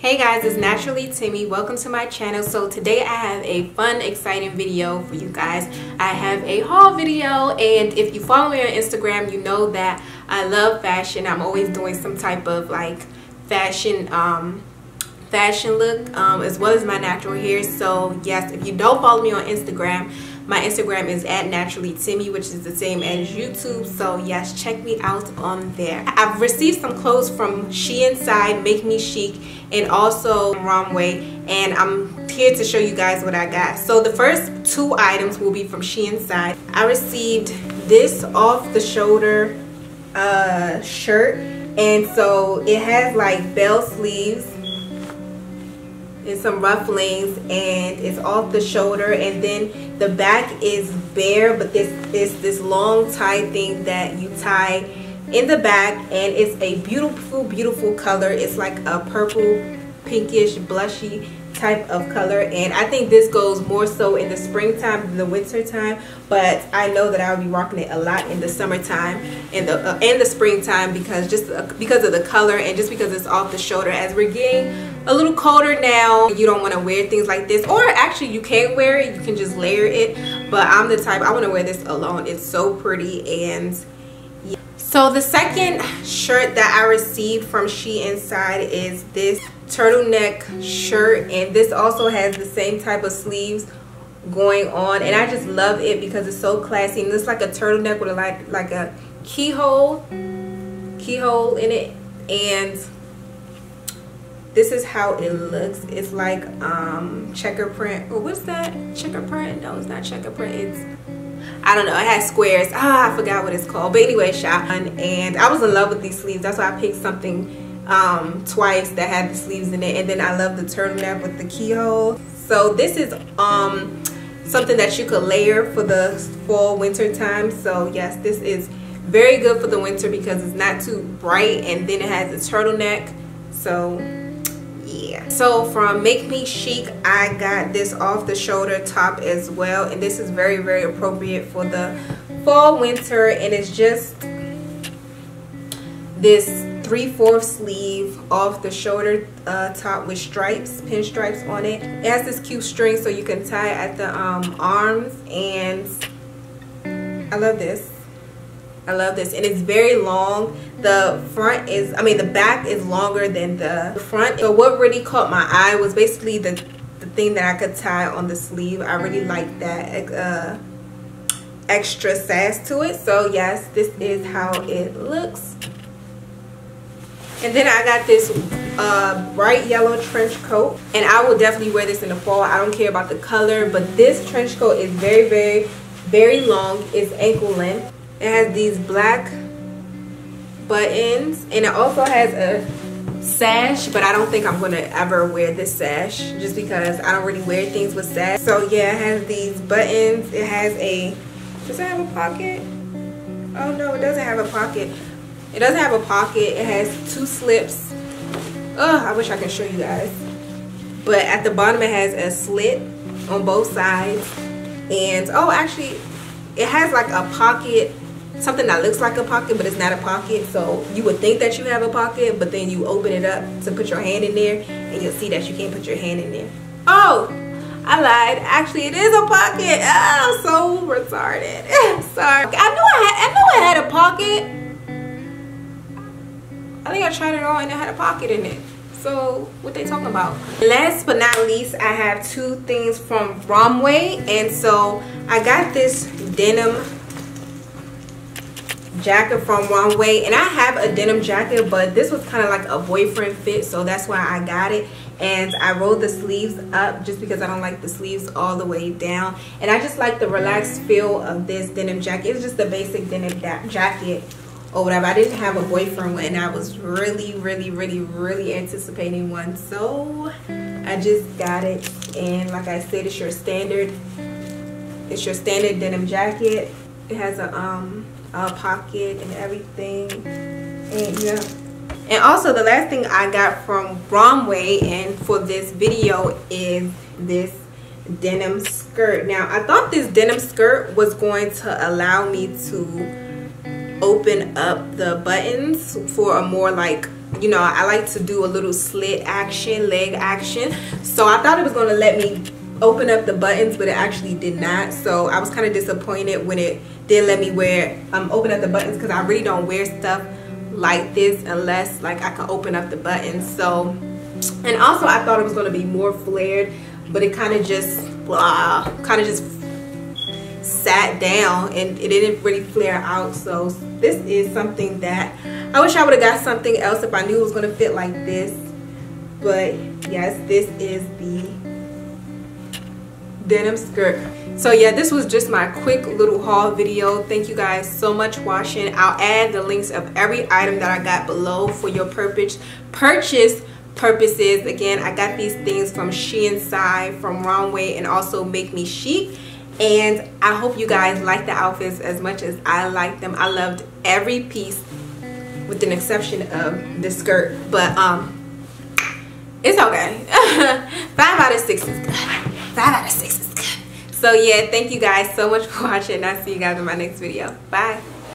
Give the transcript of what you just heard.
Hey guys, it's Naturally Temi. Welcome to my channel. So today I have a fun, exciting video for you guys. I have a haul video and if you follow me on Instagram, you know that I love fashion. I'm always doing some type of like fashion um, fashion look um, as well as my natural hair. So yes, if you don't follow me on Instagram, my Instagram is at naturally Temi, which is the same as YouTube. So yes, check me out on there. I've received some clothes from Sheinside, Make Me Chic, and also Romwe. And I'm here to show you guys what I got. So the first two items will be from Sheinside. I received this off the shoulder uh, shirt. And so it has like bell sleeves and some rufflings and it's off the shoulder and then the back is bare but this is this long tie thing that you tie in the back and it's a beautiful beautiful color. It's like a purple pinkish blushy type of color and I think this goes more so in the springtime than the winter time but I know that I'll be rocking it a lot in the summertime and the uh, and the springtime because just uh, because of the color and just because it's off the shoulder. As we're getting a little colder now you don't want to wear things like this or actually you can wear it you can just layer it but I'm the type I want to wear this alone. It's so pretty and so the second shirt that I received from Shein Inside is this turtleneck shirt and this also has the same type of sleeves going on and I just love it because it's so classy and it's like a turtleneck with a like like a keyhole keyhole in it and this is how it looks. It's like um checker print or what's that? Checker print? No it's not checker print it's I don't know it has squares. Ah I forgot what it's called. But anyway shot and I was in love with these sleeves. That's why I picked something um, twice that had the sleeves in it and then I love the turtleneck with the keyhole. So this is um, something that you could layer for the fall winter time. So yes this is very good for the winter because it's not too bright and then it has a turtleneck. So yeah. So from make me chic I got this off the shoulder top as well and this is very very appropriate for the fall winter and it's just this three-fourth sleeve off the shoulder uh, top with stripes, pinstripes on it. It has this cute string so you can tie at the um, arms and I love this. I love this and it's very long. The front is, I mean the back is longer than the front. So what really caught my eye was basically the, the thing that I could tie on the sleeve. I really like that uh, extra sass to it. So yes, this is how it looks. And then I got this uh, bright yellow trench coat. And I will definitely wear this in the fall. I don't care about the color. But this trench coat is very, very, very long. It's ankle length. It has these black buttons. And it also has a sash. But I don't think I'm going to ever wear this sash. Just because I don't really wear things with sash. So yeah, it has these buttons. It has a... Does it have a pocket? Oh no, it doesn't have a pocket. It doesn't have a pocket. It has two slips. Oh, I wish I could show you guys. But at the bottom it has a slit on both sides. And, oh, actually, it has like a pocket, something that looks like a pocket, but it's not a pocket. So you would think that you have a pocket, but then you open it up to put your hand in there, and you'll see that you can't put your hand in there. Oh, I lied. Actually, it is a pocket. Oh, so retarded. Sorry. I knew I had, I knew I had a pocket. I think I tried it on and it had a pocket in it. So what they talking mm-hmm. about? Last but not least, I have two things from Romwe. And so I got this denim jacket from Romwe. And I have a denim jacket, but this was kind of like a boyfriend fit. So that's why I got it. And I rolled the sleeves up just because I don't like the sleeves all the way down. And I just like the relaxed feel of this denim jacket. It's just a basic denim jacket or whatever. I didn't have a boyfriend and I was really, really, really, really anticipating one. So I just got it. And like I said, it's your standard, it's your standard denim jacket. It has a, um, a pocket and everything. And yeah. And also the last thing I got from Romwe and for this video is this denim skirt. Now I thought this denim skirt was going to allow me to open up the buttons for a more like you know I like to do a little slit action leg action. So I thought it was gonna let me open up the buttons but it actually did not. So I was kind of disappointed when it did let me wear um open up the buttons because I really don't wear stuff like this unless like I can open up the buttons. So and also I thought it was going to be more flared but it kind of just blah kind of just sat down and it didn't really flare out. So this is something that I wish I would have got something else if I knew it was to fit like this. But yes this is the denim skirt. So yeah this was just my quick little haul video. Thank you guys so much watching. I'll add the links of every item that i got below for your purpose purchase purposes. Again i got these things from shein Sai, from Romwe and also make me chic and i hope you guys like the outfits as much as i like them. I loved every piece with an exception of the skirt but um it's okay. Five out of six is good. Five out of six is good. So yeah thank you guys so much for watching. I'll see you guys in my next video. Bye